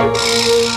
Música